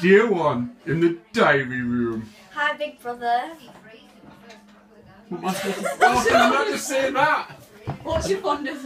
Dear one in the diary room. Hi, Big Brother. What am I supposed to? Oh, I'm not just say that? What's your fondest